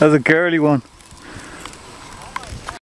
That's a girly one.